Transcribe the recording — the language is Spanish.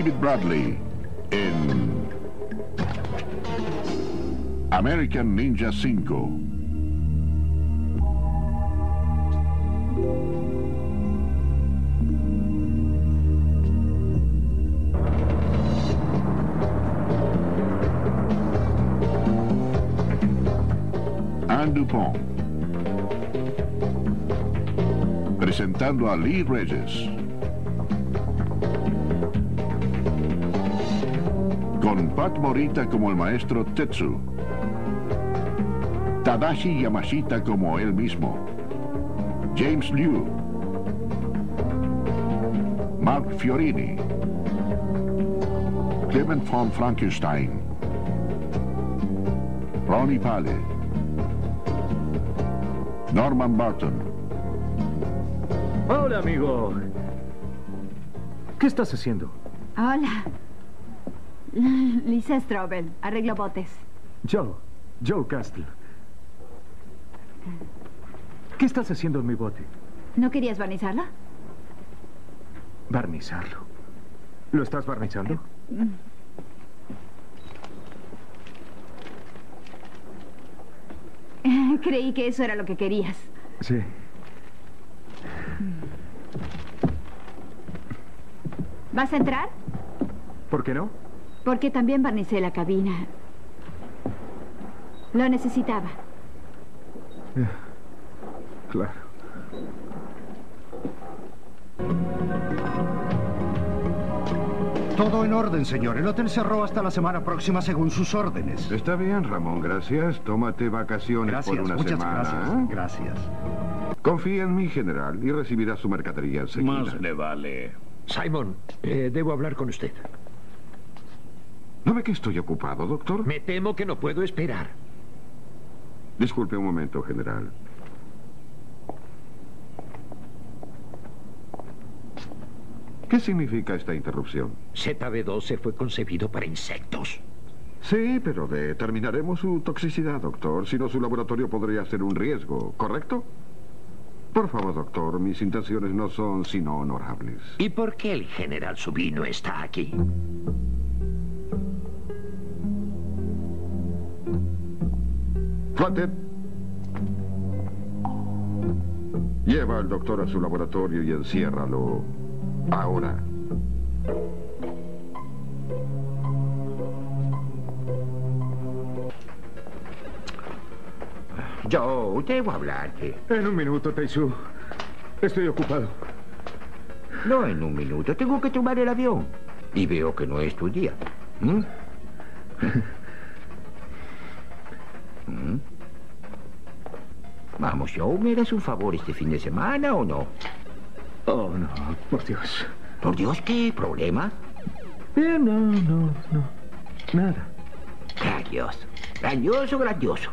David Bradley en American Ninja 5. Anne Dupont. Presentando a Lee Reyes. Con Pat Morita como el maestro Tetsu. Tadashi Yamashita como él mismo. James Liu. Mark Fiorini. Clement von Frankenstein. Ronnie Pale. Norman Barton. Hola, amigo. ¿Qué estás haciendo? Hola. Lisa Strobel, arreglo botes. Joe. Joe Castle. ¿Qué estás haciendo en mi bote? ¿No querías barnizarlo? Barnizarlo. ¿Lo estás barnizando? Creí que eso era lo que querías. Sí. ¿Vas a entrar? ¿Por qué no? Porque también barnicé la cabina. Lo necesitaba. Claro. Todo en orden, señor. El hotel cerró hasta la semana próxima según sus órdenes. Está bien, Ramón, gracias. Tómate vacaciones Gracias, por una muchas semana. gracias. ¿eh? Gracias. Confía en mí, general, y recibirá su mercadería enseguida. Más le vale. Simon, eh, debo hablar con usted. ¿No ve que estoy ocupado, doctor? Me temo que no puedo esperar. Disculpe un momento, general. ¿Qué significa esta interrupción? ZB12 fue concebido para insectos. Sí, pero determinaremos su toxicidad, doctor. Si no, su laboratorio podría ser un riesgo, ¿correcto? Por favor, doctor, mis intenciones no son sino honorables. ¿Y por qué el general Subino está aquí? Flathead. Lleva al doctor a su laboratorio y enciérralo. Ahora. Yo debo hablarte. En un minuto, Taisu. Estoy ocupado. No en un minuto. Tengo que tomar el avión. Y veo que no es tu día. ¿Mm? Vamos, Joe, ¿me harás un favor este fin de semana o no? Oh, no, por Dios. Por Dios, ¿qué problema? Bien, no, no, no. Nada. Grandioso. Grandioso, grandioso.